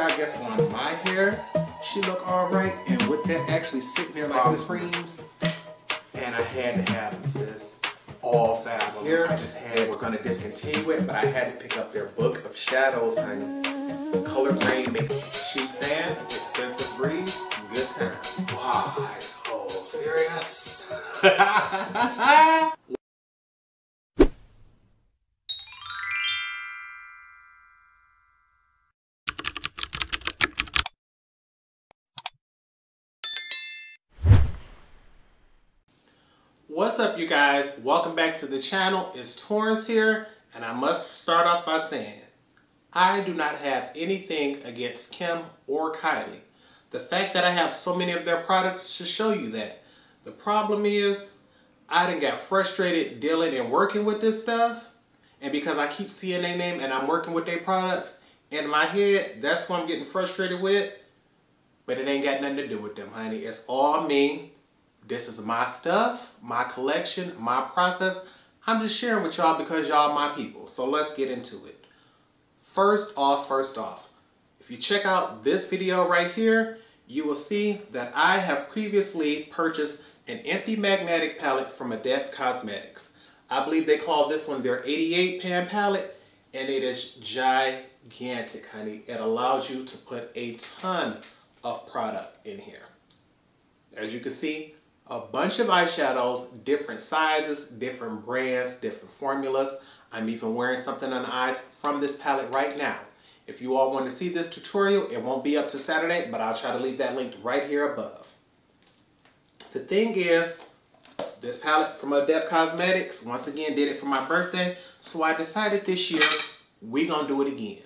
I guess on my hair, she look all right. And with that actually sitting there like this frames, and I had to have them, sis. All five of them. Here, I just had, we're gonna discontinue it, but I had to pick up their book of shadows, honey. Color Grain makes cheap fan, expensive breeze, good times. Why so serious? What's up you guys? Welcome back to the channel. It's Torrence here and I must start off by saying I do not have anything against Kim or Kylie. The fact that I have so many of their products should show you that. The problem is I didn't get frustrated dealing and working with this stuff and because I keep seeing their name and I'm working with their products in my head, that's what I'm getting frustrated with. But it ain't got nothing to do with them, honey. It's all me this is my stuff, my collection, my process. I'm just sharing with y'all because y'all my people. So let's get into it. First off, first off, if you check out this video right here, you will see that I have previously purchased an empty magnetic palette from Adept Cosmetics. I believe they call this one their 88 pan palette and it is gigantic, honey. It allows you to put a ton of product in here. As you can see, a bunch of eyeshadows, different sizes, different brands, different formulas. I'm even wearing something on the eyes from this palette right now. If you all want to see this tutorial, it won't be up to Saturday, but I'll try to leave that linked right here above. The thing is, this palette from Adept Cosmetics, once again, did it for my birthday. So I decided this year, we gonna do it again.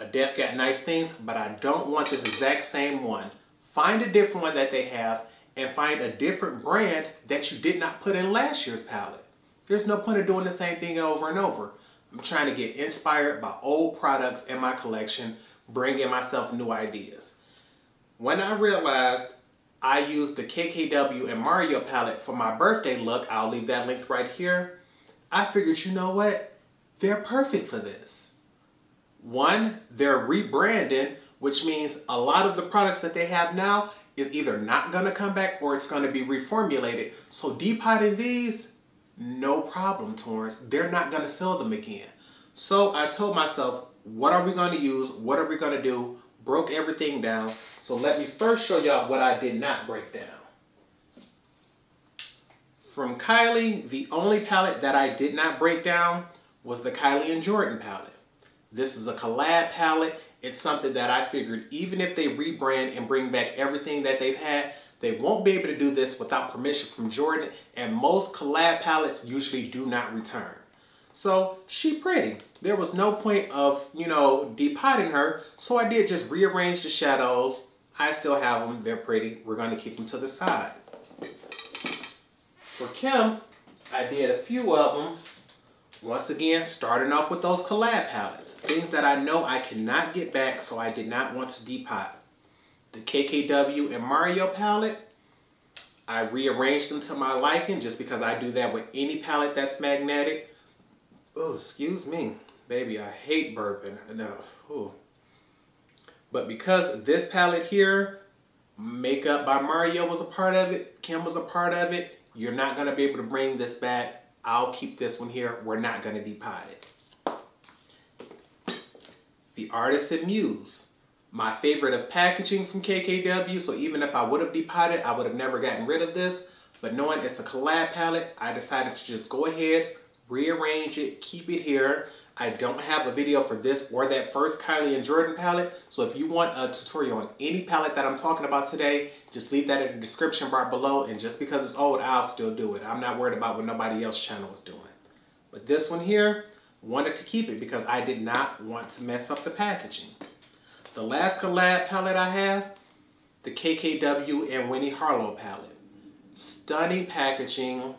Adept got nice things, but I don't want this exact same one. Find a different one that they have and find a different brand that you did not put in last year's palette. There's no point of doing the same thing over and over. I'm trying to get inspired by old products in my collection, bringing myself new ideas. When I realized I used the KKW and Mario palette for my birthday look, I'll leave that linked right here, I figured, you know what? They're perfect for this. One, they're rebranding, which means a lot of the products that they have now is either not to come back or it's to be reformulated. So depotting these, no problem, Torrence. They're not to sell them again. So I told myself, what are we to use? What are we to do? Broke everything down. So let me first show y'all what I did not break down. From Kylie, the only palette that I did not break down was the Kylie and Jordan palette. This is a collab palette it's something that I figured even if they rebrand and bring back everything that they've had, they won't be able to do this without permission from Jordan and most collab palettes usually do not return. So she pretty. There was no point of, you know, depotting her. So I did just rearrange the shadows. I still have them. They're pretty. We're going to keep them to the side. For Kim, I did a few of them once again, starting off with those collab palettes. Things that I know I cannot get back, so I did not want to depot. The KKW and Mario palette, I rearranged them to my liking just because I do that with any palette that's magnetic. Oh, excuse me. Baby, I hate burping enough. Ooh. But because this palette here, Makeup by Mario was a part of it, Kim was a part of it, you're not going to be able to bring this back I'll keep this one here. We're not going to depot it. The Artist Artisan Muse. My favorite of packaging from KKW. So even if I would have depotted, I would have never gotten rid of this. But knowing it's a collab palette, I decided to just go ahead, rearrange it, keep it here. I don't have a video for this or that first Kylie and Jordan palette. So if you want a tutorial on any palette that I'm talking about today, just leave that in the description bar below. And just because it's old, I'll still do it. I'm not worried about what nobody else channel is doing. But this one here, wanted to keep it because I did not want to mess up the packaging. The last collab palette I have, the KKW and Winnie Harlow palette. Stunning packaging,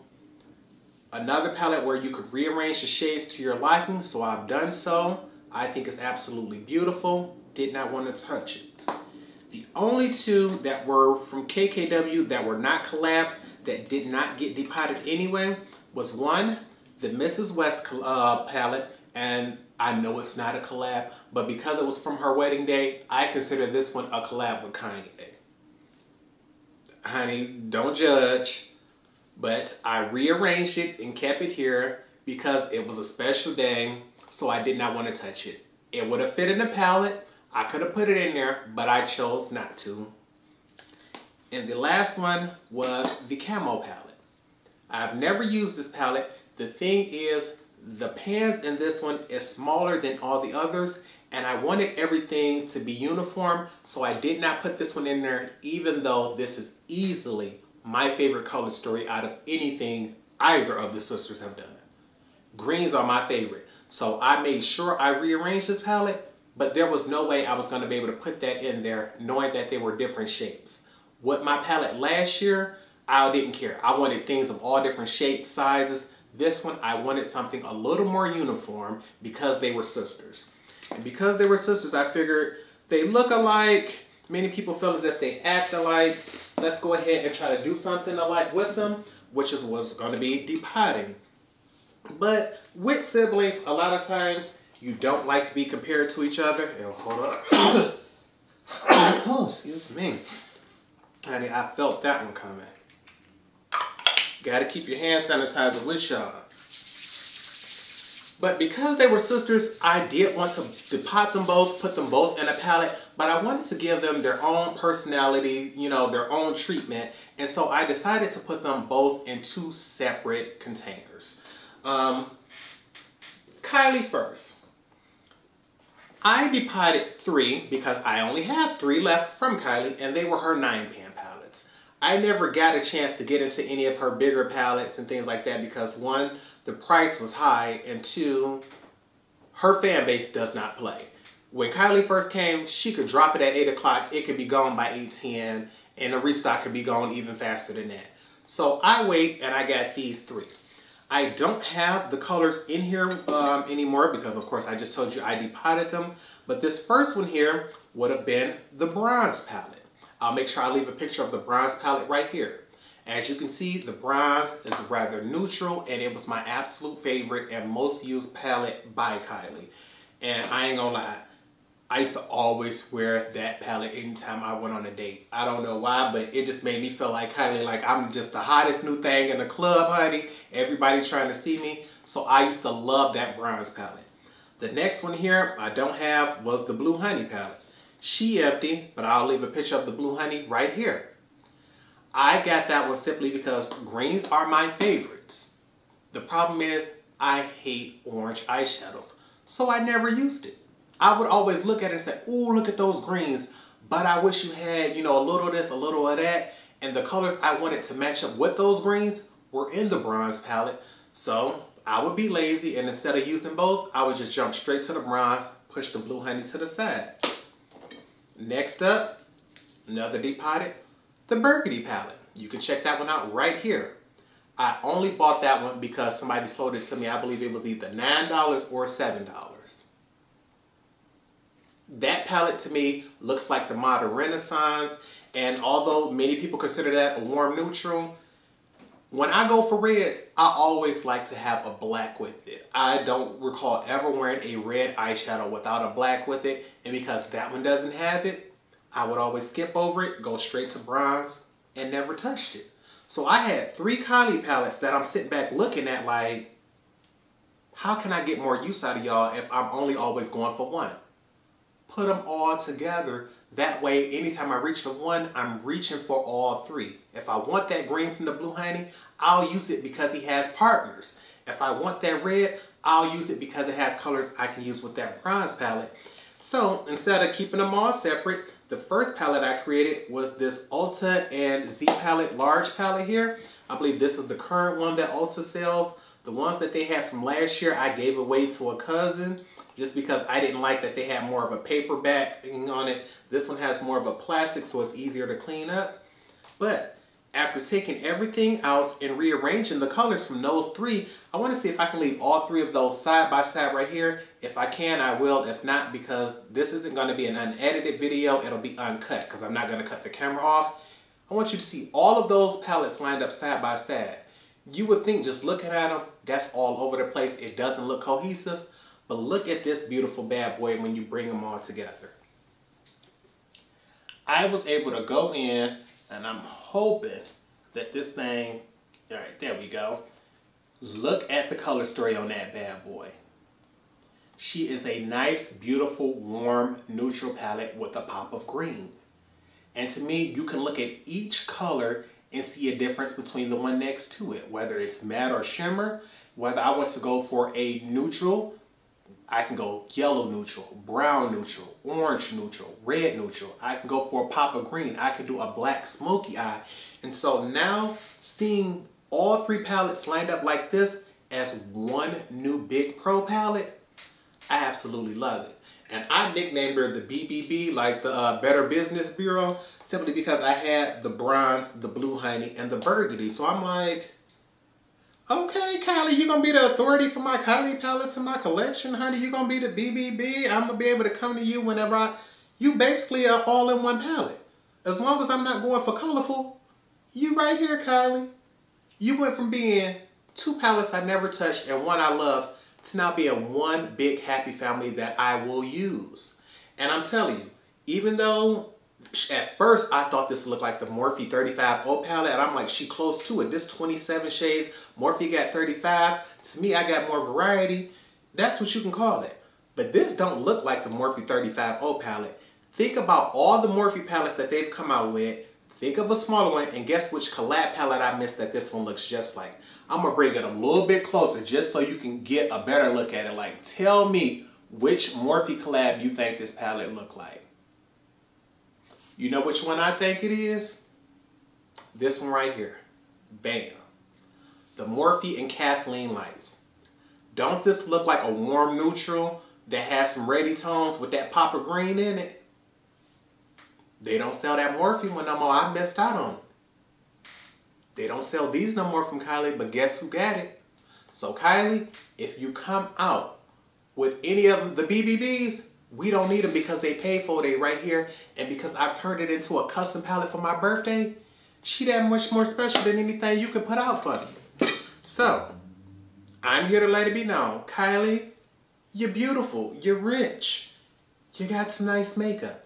Another palette where you could rearrange the shades to your liking, so I've done so. I think it's absolutely beautiful. Did not want to touch it. The only two that were from KKW that were not collabs, that did not get depotted anyway, was one, the Mrs. West uh, palette, and I know it's not a collab, but because it was from her wedding day, I consider this one a collab with Kanye. Honey, don't judge, but I rearranged it and kept it here because it was a special day, so I did not want to touch it. It would have fit in the palette. I could have put it in there, but I chose not to. And the last one was the Camo palette. I've never used this palette. The thing is, the pans in this one is smaller than all the others and I wanted everything to be uniform, so I did not put this one in there, even though this is easily my favorite color story out of anything either of the sisters have done. Greens are my favorite, so I made sure I rearranged this palette, but there was no way I was gonna be able to put that in there knowing that they were different shapes. With my palette last year, I didn't care. I wanted things of all different shapes, sizes. This one, I wanted something a little more uniform because they were sisters. And because they were sisters, I figured they look alike. Many people feel as if they act alike. Let's go ahead and try to do something alike with them, which is what's going to be depotting. But with siblings, a lot of times you don't like to be compared to each other. Ew, hold on. oh, excuse me. Honey, I felt that one coming. Gotta keep your hands sanitizer with y'all. But because they were sisters, I did want to depot them both, put them both in a palette, but I wanted to give them their own personality, you know, their own treatment. And so I decided to put them both in two separate containers. Um, Kylie first. I depotted three because I only have three left from Kylie and they were her nine pan palettes. I never got a chance to get into any of her bigger palettes and things like that because one, the price was high, and two, her fan base does not play. When Kylie first came, she could drop it at 8 o'clock, it could be gone by 8.10, and the restock could be gone even faster than that. So I wait, and I got these three. I don't have the colors in here um, anymore because, of course, I just told you I depotted them. But this first one here would have been the bronze palette. I'll make sure I leave a picture of the bronze palette right here. As you can see, the bronze is rather neutral and it was my absolute favorite and most used palette by Kylie. And I ain't gonna lie, I used to always wear that palette anytime I went on a date. I don't know why, but it just made me feel like Kylie, like I'm just the hottest new thing in the club, honey. Everybody trying to see me. So I used to love that bronze palette. The next one here I don't have was the Blue Honey palette. She empty, but I'll leave a picture of the Blue Honey right here. I got that one simply because greens are my favorites. The problem is I hate orange eyeshadows, so I never used it. I would always look at it and say, oh, look at those greens, but I wish you had, you know, a little of this, a little of that. And the colors I wanted to match up with those greens were in the bronze palette. So I would be lazy and instead of using both, I would just jump straight to the bronze, push the blue honey to the side. Next up, another depotted the Burgundy palette. You can check that one out right here. I only bought that one because somebody sold it to me. I believe it was either $9 or $7. That palette to me looks like the modern renaissance. And although many people consider that a warm neutral, when I go for reds, I always like to have a black with it. I don't recall ever wearing a red eyeshadow without a black with it. And because that one doesn't have it, I would always skip over it, go straight to bronze, and never touched it. So I had three Kylie palettes that I'm sitting back looking at like, how can I get more use out of y'all if I'm only always going for one? Put them all together. That way, anytime I reach for one, I'm reaching for all three. If I want that green from the Blue Honey, I'll use it because he has partners. If I want that red, I'll use it because it has colors I can use with that bronze palette. So instead of keeping them all separate, the first palette I created was this Ulta and Z palette large palette here. I believe this is the current one that Ulta sells. The ones that they had from last year, I gave away to a cousin just because I didn't like that they had more of a paper backing on it. This one has more of a plastic, so it's easier to clean up. But after taking everything out and rearranging the colors from those three, I want to see if I can leave all three of those side by side right here. If I can, I will. If not, because this isn't going to be an unedited video, it'll be uncut because I'm not going to cut the camera off. I want you to see all of those palettes lined up side by side. You would think just looking at them, that's all over the place. It doesn't look cohesive. But look at this beautiful bad boy when you bring them all together. I was able to go in and I'm hoping that this thing, all right, there we go. Look at the color story on that bad boy. She is a nice, beautiful, warm, neutral palette with a pop of green. And to me, you can look at each color and see a difference between the one next to it, whether it's matte or shimmer, whether I want to go for a neutral, I can go yellow neutral, brown neutral, orange neutral, red neutral. I can go for a pop of green. I can do a black smoky eye. And so now seeing all three palettes lined up like this as one new big pro palette, I absolutely love it. And I nicknamed her the BBB, like the uh, Better Business Bureau, simply because I had the bronze, the blue honey, and the burgundy. So I'm like, okay, Kylie, you're going to be the authority for my Kylie palettes in my collection, honey. You're going to be the BBB. I'm going to be able to come to you whenever I... You basically are all in one palette. As long as I'm not going for colorful, you right here, Kylie. You went from being two palettes I never touched and one I love to now being one big happy family that I will use. And I'm telling you, even though at first I thought this looked like the Morphe 35 O palette and I'm like, she close to it. This 27 shades, Morphe got 35. To me, I got more variety. That's what you can call it. But this don't look like the Morphe 35 O palette. Think about all the Morphe palettes that they've come out with. Think of a smaller one and guess which collab palette I missed that this one looks just like. I'm gonna bring it a little bit closer just so you can get a better look at it. Like, tell me which Morphe collab you think this palette look like. You know which one I think it is? This one right here. Bam. The Morphe and Kathleen lights. Don't this look like a warm neutral that has some ready tones with that pop of green in it? They don't sell that Morphe one no more. I missed out on it. They don't sell these no more from Kylie, but guess who got it? So Kylie, if you come out with any of the BBBs, we don't need them because they paid for it right here. And because I've turned it into a custom palette for my birthday, she that much more special than anything you could put out for me. So, I'm here to let it be known. Kylie, you're beautiful. You're rich. You got some nice makeup.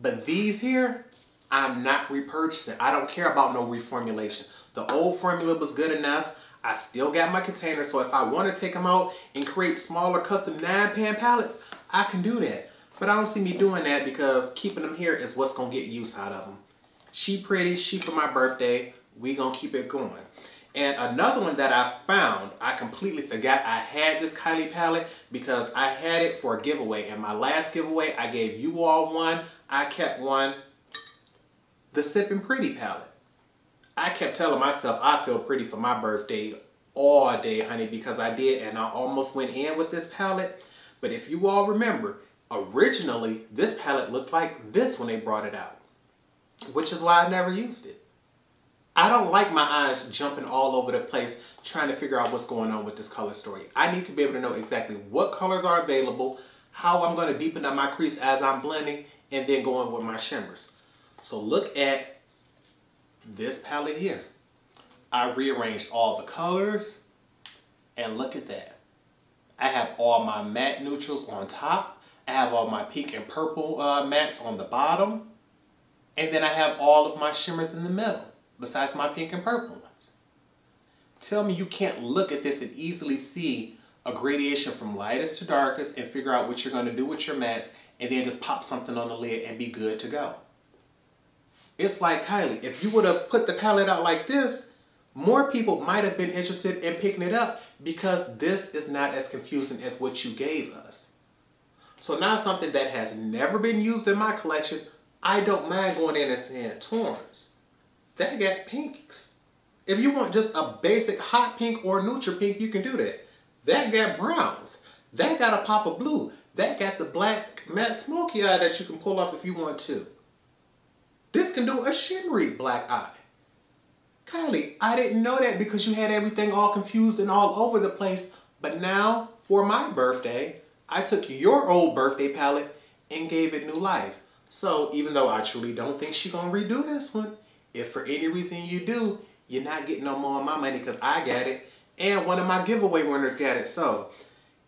But these here, I'm not repurchasing. I don't care about no reformulation. The old formula was good enough. I still got my container, so if I want to take them out and create smaller custom 9-pan palettes, I can do that. But I don't see me doing that because keeping them here is what's going to get use out of them. She pretty, she for my birthday. We going to keep it going. And another one that I found, I completely forgot I had this Kylie palette because I had it for a giveaway. And my last giveaway, I gave you all one. I kept one the Sipping Pretty palette. I kept telling myself I feel pretty for my birthday all day, honey, because I did, and I almost went in with this palette. But if you all remember, originally, this palette looked like this when they brought it out, which is why I never used it. I don't like my eyes jumping all over the place trying to figure out what's going on with this color story. I need to be able to know exactly what colors are available, how I'm going to deepen up my crease as I'm blending, and then going with my shimmers. So look at this palette here. I rearranged all the colors and look at that. I have all my matte neutrals on top. I have all my pink and purple uh, mattes on the bottom. And then I have all of my shimmers in the middle, besides my pink and purple ones. Tell me you can't look at this and easily see a gradation from lightest to darkest and figure out what you're going to do with your mattes and then just pop something on the lid and be good to go. It's like Kylie, if you would have put the palette out like this, more people might have been interested in picking it up because this is not as confusing as what you gave us. So now something that has never been used in my collection, I don't mind going in and saying Torrence. That got pinks. If you want just a basic hot pink or neutral pink, you can do that. That got browns. That got a pop of blue. That got the black matte smoky eye that you can pull off if you want to. This can do a shimmery black eye. Kylie, I didn't know that because you had everything all confused and all over the place. But now, for my birthday, I took your old birthday palette and gave it new life. So even though I truly don't think she's gonna redo this one, if for any reason you do, you're not getting no more of my money because I got it and one of my giveaway winners got it. So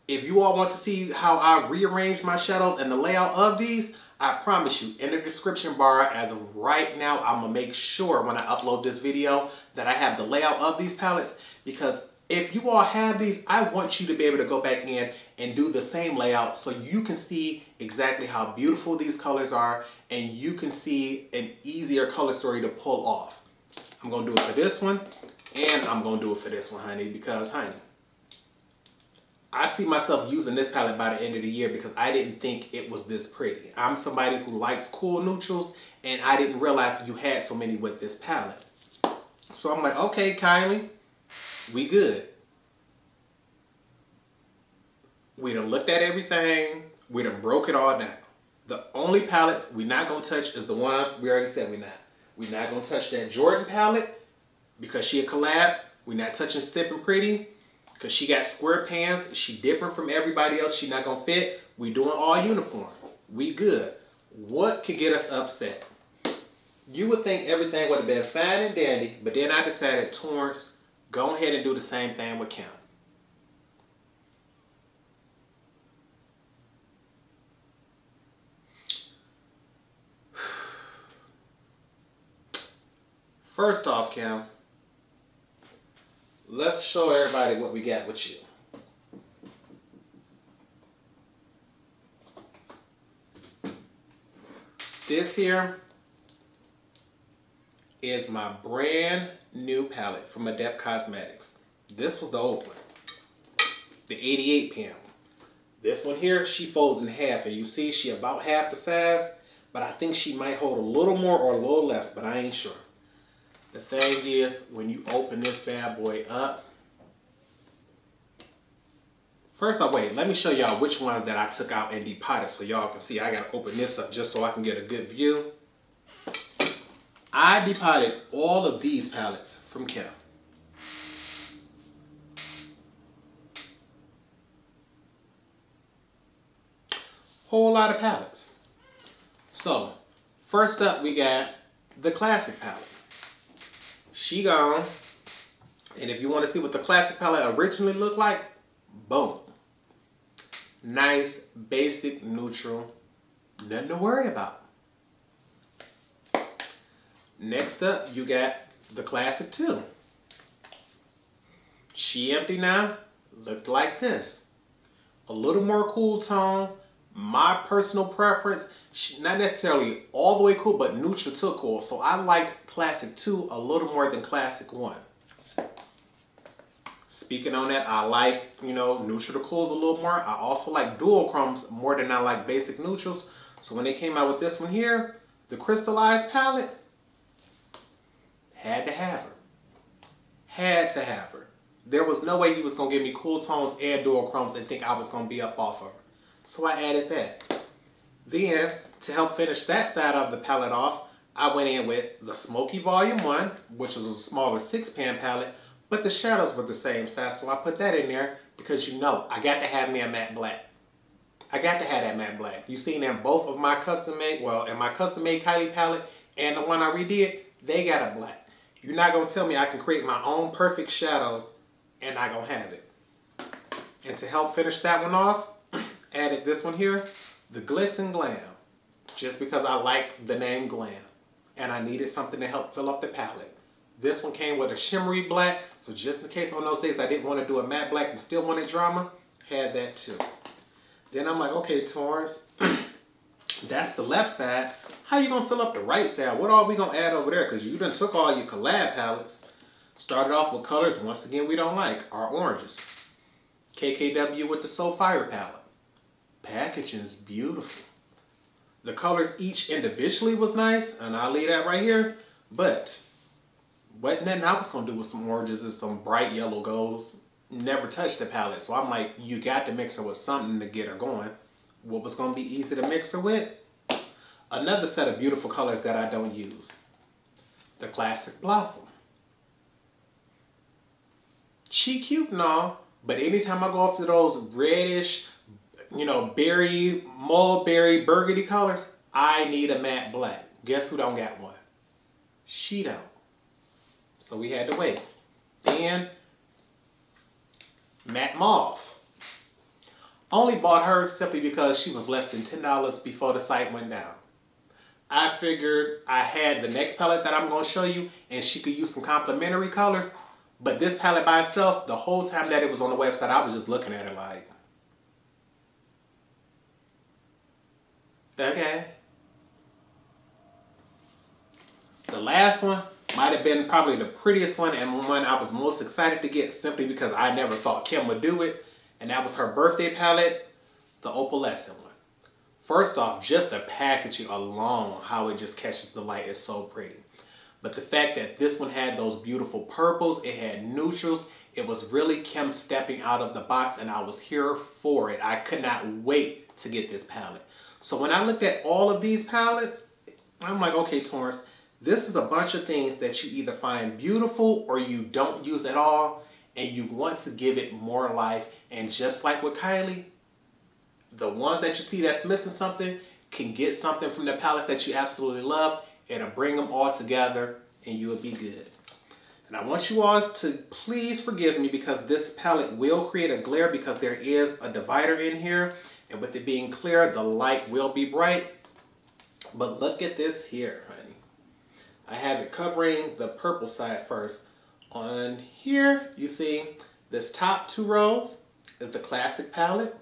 if you all want to see how I rearrange my shadows and the layout of these, I promise you, in the description bar, as of right now, I'm gonna make sure when I upload this video that I have the layout of these palettes because if you all have these, I want you to be able to go back in and do the same layout so you can see exactly how beautiful these colors are and you can see an easier color story to pull off. I'm gonna do it for this one and I'm gonna do it for this one, honey, because, honey, I see myself using this palette by the end of the year because I didn't think it was this pretty. I'm somebody who likes cool neutrals and I didn't realize you had so many with this palette. So I'm like, okay, Kylie, we good. We done looked at everything. We done broke it all down. The only palettes we not gonna touch is the ones we already said we not. We not gonna touch that Jordan palette because she a collab. We not touching Sipping Pretty because she got square pants. She different from everybody else. She not gonna fit. We doing all uniform. We good. What could get us upset? You would think everything would have been fine and dandy, but then I decided Torrence, go ahead and do the same thing with Kim. First off, Kim, let's show everybody what we got with you. This here is my brand new palette from Adept Cosmetics. This was the old one, the 88 panel. This one here, she folds in half, and you see she about half the size, but I think she might hold a little more or a little less, but I ain't sure. The thing is, when you open this bad boy up, first off, wait, let me show y'all which one that I took out and depotted so y'all can see. I gotta open this up just so I can get a good view. I depotted all of these palettes from Kim. Whole lot of palettes. So, first up we got the classic palette. She gone. And if you want to see what the classic palette originally looked like, boom. Nice, basic, neutral, nothing to worry about. Next up, you got the classic 2. She empty now, looked like this. A little more cool tone, my personal preference, she, not necessarily all the way cool, but neutral to cool. So I like Classic 2 a little more than Classic 1. Speaking on that, I like, you know, neutral to cools a little more. I also like duochromes more than I like basic neutrals. So when they came out with this one here, the crystallized palette, had to have her. Had to have her. There was no way he was going to give me cool tones and duochromes and think I was going to be up off of her. So I added that. Then, to help finish that side of the palette off, I went in with the Smoky Volume 1, which is a smaller 6-pan palette, but the shadows were the same size, so I put that in there because you know, I got to have me a matte black. I got to have that matte black. You seen in both of my custom made, well, in my custom made Kylie palette and the one I redid, they got a black. You're not going to tell me I can create my own perfect shadows and I going to have it. And to help finish that one off, added this one here, the Glitz and Glam, just because I like the name Glam and I needed something to help fill up the palette. This one came with a shimmery black, so just in case on those days I didn't want to do a matte black and still wanted drama, had that too. Then I'm like, okay, Torrence, that's the left side. How you gonna fill up the right side? What are we gonna add over there? Because you done took all your collab palettes, started off with colors, once again, we don't like, our oranges. KKW with the Soul Fire palette. Packaging is beautiful. The colors each individually was nice, and I'll leave that right here. But what nothing I was gonna do with some oranges and some bright yellow golds. Never touched the palette, so I'm like, you got to mix her with something to get her going. What was gonna be easy to mix her with? Another set of beautiful colors that I don't use. The Classic Blossom. She cute and all, but anytime I go after those reddish, you know, berry, mulberry, burgundy colors, I need a matte black. Guess who don't got one? She don't. So we had to wait. Then, matte mauve. Only bought her simply because she was less than $10 before the site went down. I figured I had the next palette that I'm going to show you and she could use some complementary colors. But this palette by itself, the whole time that it was on the website, I was just looking at it like, okay. The last one might have been probably the prettiest one and one I was most excited to get simply because I never thought Kim would do it. And that was her birthday palette, the Opalescent. First off, just the packaging alone, how it just catches the light is so pretty. But the fact that this one had those beautiful purples, it had neutrals, it was really Kim stepping out of the box and I was here for it. I could not wait to get this palette. So when I looked at all of these palettes, I'm like, okay, Torrence, this is a bunch of things that you either find beautiful or you don't use at all and you want to give it more life. And just like with Kylie, the ones that you see that's missing something can get something from the palettes that you absolutely love. It'll bring them all together and you'll be good. And I want you all to please forgive me because this palette will create a glare because there is a divider in here. And with it being clear, the light will be bright. But look at this here. Honey. I have it covering the purple side first. On here, you see this top two rows is the classic palette.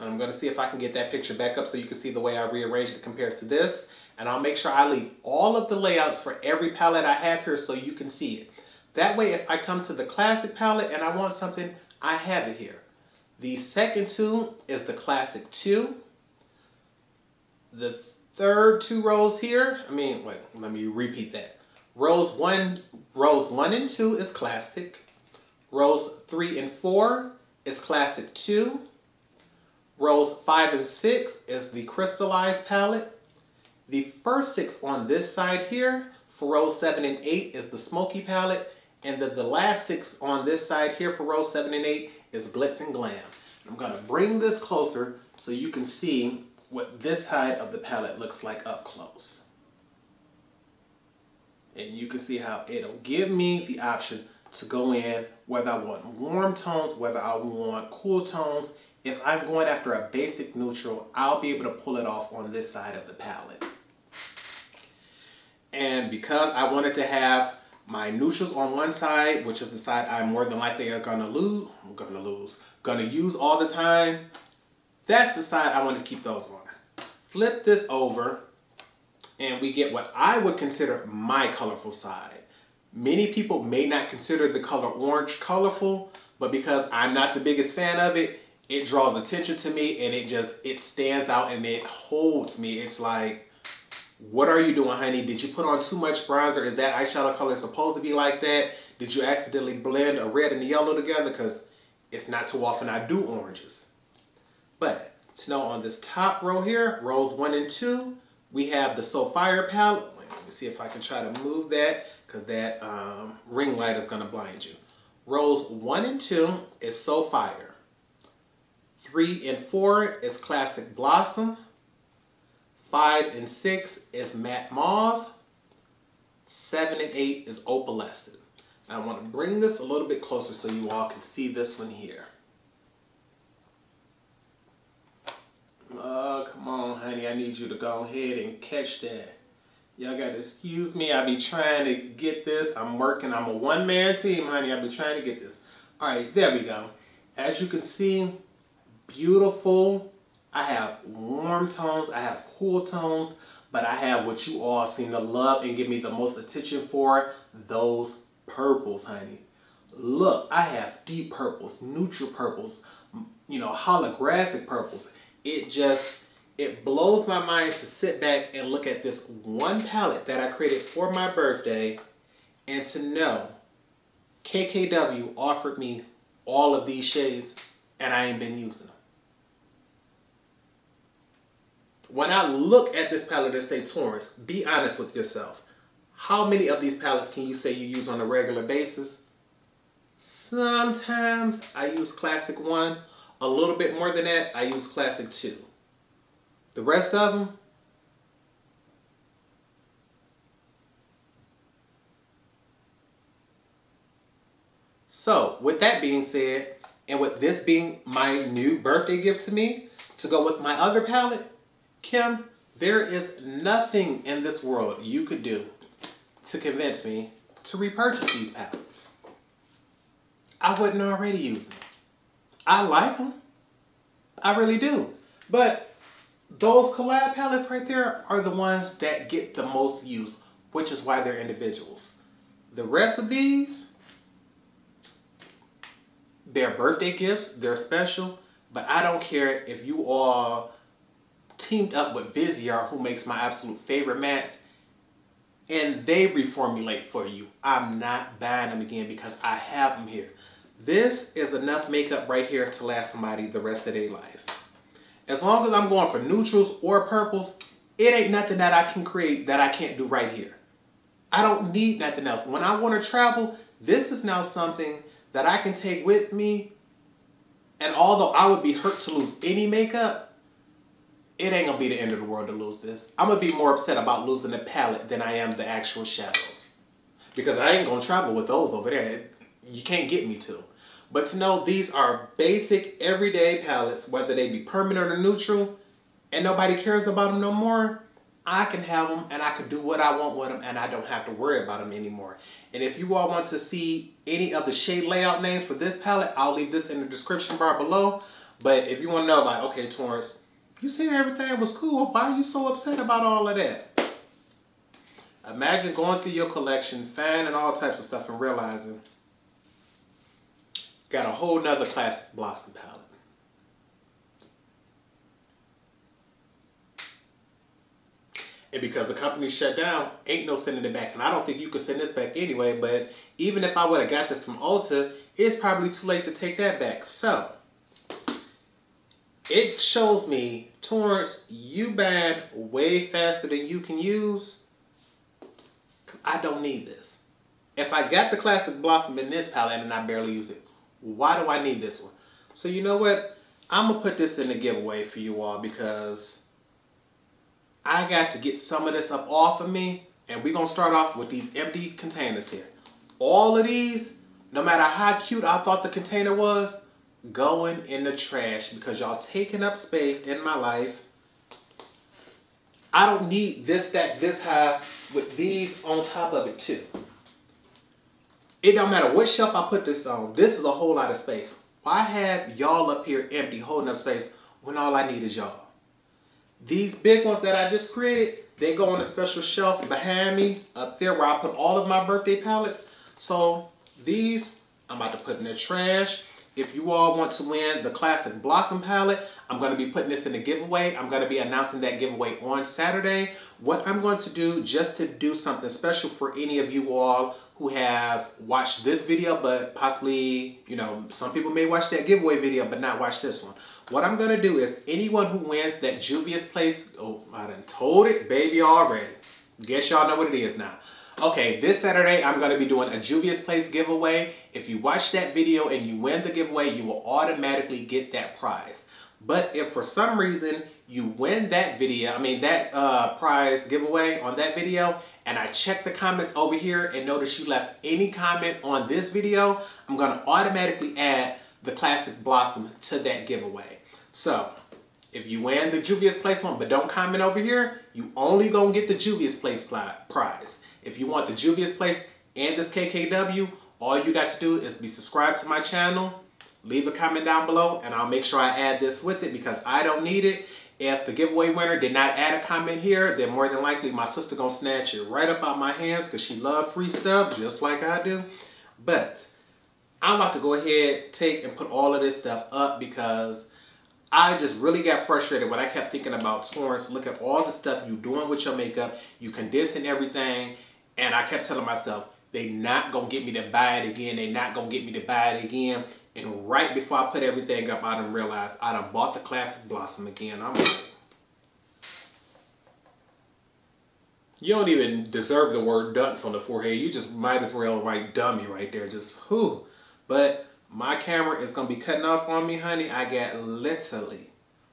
I'm going to see if I can get that picture back up so you can see the way I rearranged it compares to this. And I'll make sure I leave all of the layouts for every palette I have here so you can see it. That way, if I come to the classic palette and I want something, I have it here. The second two is the classic two. The third two rows here, I mean, wait, let me repeat that. Rows one, rows one and two is classic. Rows three and four is classic two. Rows five and six is the crystallized palette. The first six on this side here for rows seven and eight is the smoky palette. And the, the last six on this side here for rows seven and eight is glitz and glam. I'm gonna bring this closer so you can see what this side of the palette looks like up close. And you can see how it'll give me the option to go in whether I want warm tones, whether I want cool tones. If I'm going after a basic neutral, I'll be able to pull it off on this side of the palette. And because I wanted to have my neutrals on one side, which is the side I'm more than likely gonna lose, I'm gonna lose, gonna use all the time, that's the side I want to keep those on. Flip this over and we get what I would consider my colorful side. Many people may not consider the color orange colorful, but because I'm not the biggest fan of it, it draws attention to me and it just it stands out and it holds me. It's like what are you doing honey? Did you put on too much bronzer? Is that eyeshadow color supposed to be like that? Did you accidentally blend a red and a yellow together? Because it's not too often i do oranges. But snow on this top row here rows one and two we have the Soul Fire palette. Wait, let me see if i can try to move that because that um, ring light is going to blind you. Rows one and two is Soul Fire 3 and 4 is Classic Blossom. 5 and 6 is Matte Mauve. 7 and 8 is Opalescent. I want to bring this a little bit closer so you all can see this one here. Oh, come on, honey. I need you to go ahead and catch that. Y'all got to excuse me. I be trying to get this. I'm working. I'm a one-man team, honey. I be trying to get this. All right, there we go. As you can see, beautiful. I have warm tones. I have cool tones. But I have what you all seem to love and give me the most attention for, those purples, honey. Look, I have deep purples, neutral purples, you know, holographic purples it just, it blows my mind to sit back and look at this one palette that I created for my birthday and to know KKW offered me all of these shades and I ain't been using them. When I look at this palette and say Torrence, be honest with yourself. How many of these palettes can you say you use on a regular basis? Sometimes I use Classic 1 a little bit more than that, I use Classic 2. The rest of them, So, with that being said, And with this being my new birthday gift to me, to go with my other palette, Kim, there is nothing in this world you could do to convince me to repurchase these palettes. I wouldn't already use them. I like them. I really do. But those collab palettes right there are the ones that get the most use, which is why they're individuals. The rest of these, they're birthday gifts, they're special, but I don't care if you all teamed up with Viseart, who makes my absolute favorite mats, and they reformulate for you. I'm not buying them again because I have them here. This is enough makeup right here to last somebody the rest of their life. As long as I'm going for neutrals or purples, it ain't nothing that I can create that I can't do right here. I don't need nothing else. When I want to travel, this is now something that I can take with me. And although I would be hurt to lose any makeup, it ain't gonna be the end of the world to lose this. I'm gonna be more upset about losing the palette than I am the actual shadows. Because I ain't gonna travel with those over there. You can't get me to. But to know these are basic everyday palettes, whether they be permanent or neutral, and nobody cares about them no more, I can have them and I can do what I want with them and I don't have to worry about them anymore. And if you all want to see any of the shade layout names for this palette, I'll leave this in the description bar below. But if you want to know like, okay, Torrence, you see everything was cool. Why are you so upset about all of that? Imagine going through your collection, finding all types of stuff and realizing got a whole nother classic Blossom palette. And because the company shut down, ain't no sending it back. And I don't think you could send this back anyway, but even if I would have got this from Ulta, it's probably too late to take that back. So, it shows me, Torrence, you ban way faster than you can use. I don't need this. If I got the Classic Blossom in this palette and I barely use it, why do I need this one? So you know what? I'm going to put this in the giveaway for you all because I got to get some of this up off of me. And we're going to start off with these empty containers here. All of these, no matter how cute I thought the container was, going in the trash because y'all taking up space in my life. I don't need this, that, this high with these on top of it too. It don't matter what shelf I put this on. This is a whole lot of space. Why have y'all up here empty holding up space when all I need is y'all? These big ones that I just created, they go on a special shelf behind me up there where I put all of my birthday palettes. So these I'm about to put in the trash. If you all want to win the Classic Blossom palette, I'm going to be putting this in a giveaway. I'm going to be announcing that giveaway on Saturday. What I'm going to do just to do something special for any of you all who have watched this video, but possibly, you know, some people may watch that giveaway video, but not watch this one. What I'm going to do is anyone who wins that Juvia's Place, oh, I done told it, baby, already. Guess y'all know what it is now. Okay, this Saturday, I'm going to be doing a Juvia's Place giveaway. If you watch that video and you win the giveaway, you will automatically get that prize. But if for some reason you win that video, I mean that uh, prize giveaway on that video, and I check the comments over here and notice you left any comment on this video, I'm going to automatically add the Classic Blossom to that giveaway. So, if you win the Juvia's Place one, but don't comment over here, you only gonna get the Juvia's Place prize. If you want the Juvia's Place and this KKW, all you got to do is be subscribed to my channel, leave a comment down below, and I'll make sure I add this with it because I don't need it. If the giveaway winner did not add a comment here, then more than likely my sister gonna snatch it right up out my hands because she love free stuff just like I do. But I'm about to go ahead, take and put all of this stuff up because I just really got frustrated when I kept thinking about Torrence. Look at all the stuff you doing with your makeup, you condensing everything, and I kept telling myself, they not gonna get me to buy it again. They not gonna get me to buy it again. And right before I put everything up, I done realized I done bought the Classic Blossom again. I'm like, you don't even deserve the word dunce on the forehead. You just might as well write dummy right there. Just who. But my camera is gonna be cutting off on me, honey. I got literally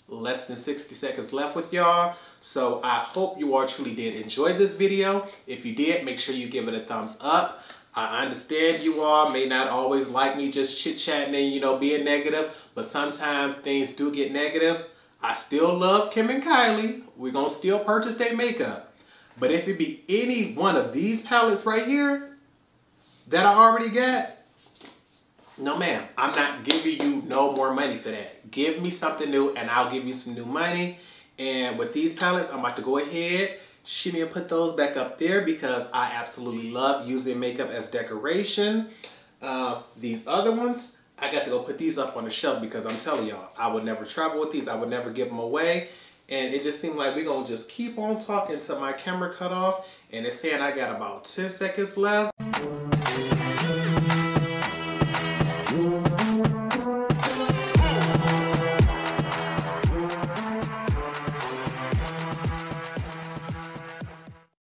less than 60 seconds left with y'all. So I hope you all truly did enjoy this video. If you did, make sure you give it a thumbs up. I understand you all may not always like me just chit-chatting and, you know, being negative, but sometimes things do get negative. I still love Kim and Kylie. We're going to still purchase their makeup. But if it be any one of these palettes right here that I already got, no ma'am, I'm not giving you no more money for that. Give me something new and I'll give you some new money. And with these palettes, I'm about to go ahead Shimmy and put those back up there because I absolutely love using makeup as decoration. Uh, these other ones, I got to go put these up on the shelf because I'm telling y'all, I would never travel with these. I would never give them away. And it just seemed like we're going to just keep on talking until my camera cut off. And it's saying I got about 10 seconds left.